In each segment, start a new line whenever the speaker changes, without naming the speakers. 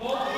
어?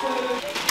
Thank you.